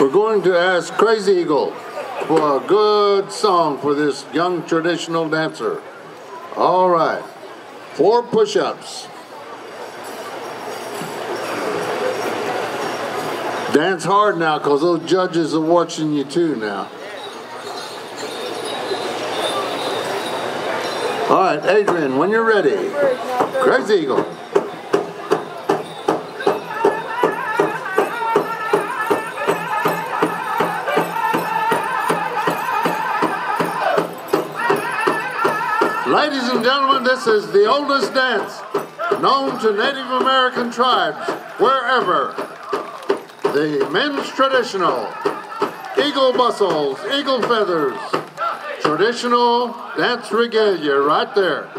We're going to ask Crazy Eagle for a good song for this young traditional dancer. All right, four push-ups. Dance hard now because those judges are watching you too now. All right, Adrian, when you're ready. Crazy Eagle. Ladies and gentlemen, this is the oldest dance known to Native American tribes wherever. The men's traditional, eagle bustles, eagle feathers, traditional dance regalia right there.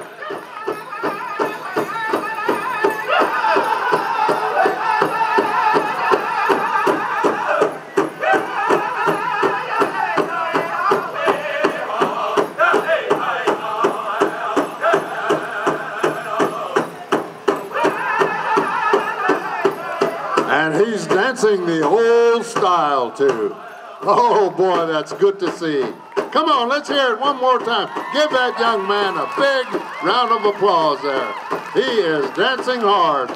And he's dancing the old style too. Oh boy, that's good to see. Come on, let's hear it one more time. Give that young man a big round of applause there. He is dancing hard.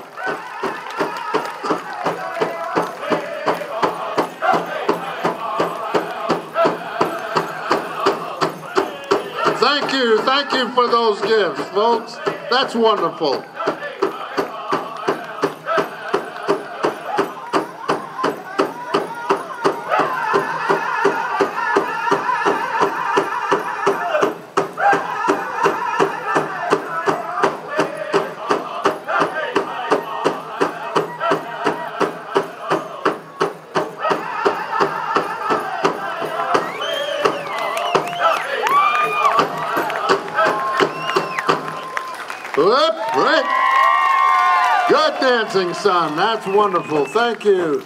Thank you, thank you for those gifts, folks. That's wonderful. Whoop, right. Good dancing, son. That's wonderful. Thank you.